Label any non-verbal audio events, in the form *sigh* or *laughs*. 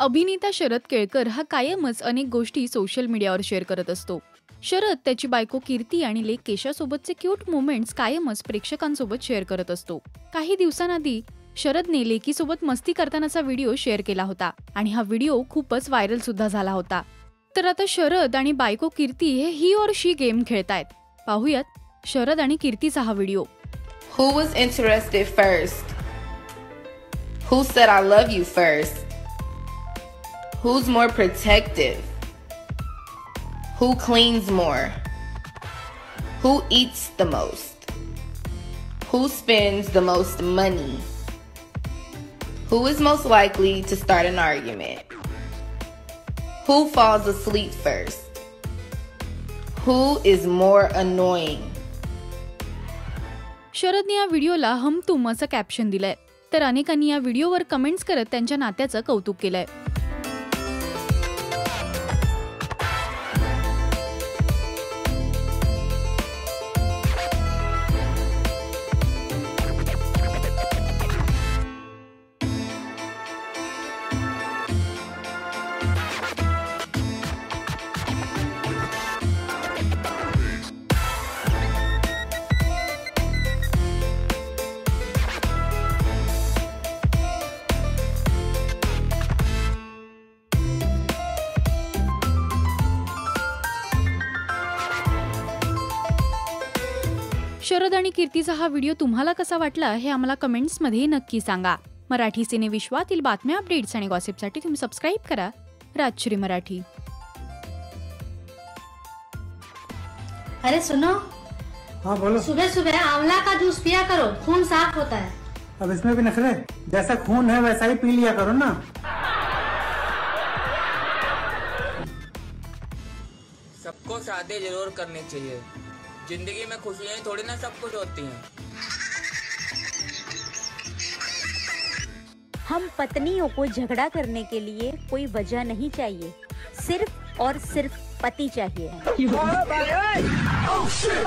अभिनेता शरद केळकर हा कायमच अनेक गोष्टी सोशल मीडियावर शेअर करत असतो. शरद त्याची बायको कीर्ती आणि लेक केशासोबतचे क्यूट मोमेंट्स कायमच प्रेक्षकांसोबत शेअर करत असतो. काही दिवसांआधी शरदने लेकीसोबत मस्ती करतानाचा व्हिडिओ शेअर केला होता आणि हा व्हिडिओ खूपच व्हायरल सुद्धा झाला होता. तर आता शरद आणि बायको कीर्ती हे ही और शी गेम खेळतायत. पाहूयात शरद आणि कीर्तीचा हा video Who was interested first? Who said I love you first? Who's more protective? Who cleans more? Who eats the most? Who spends the most money? Who is most likely to start an argument? Who falls asleep first? Who is more annoying? शरदने या व्हिडिओला हम तुम असं caption दिलंय तर अनेकांनी या व्हिडिओवर कमेंट्स करत त्यांच्या नात्याचं कौतुक केलंय शरद आणि कीर्तीचा हा व्हिडिओ तुम्हाला कसा वाटला हे आम्हाला कमेंट्समध्ये नक्की सांगा. मराठी सिने विश्वातील बातम्या अपडेट्स आणि गॉसिपसाठी तुम्ही सबस्क्राईब करा. राजश्री मराठी. अरे सुनो. हाँ बोलो. सुबह सुबह आंवला का जूस पिया करो खून साफ़ होता है। अब इसमें भी नखरे जैसा खून है वैसा ही पी लिया करो ना। सबको शादी ज़रूर करनी चाहिए। ज़िंदगी में खुशियाँ ही थोड़ी ना सब कुछ होती हैं। हम पत्नियों को झगड़ा करने के लिए कोई वजह नहीं चाहिए। सिर्फ़ और सिर्फ़ पति चाहिए। *laughs*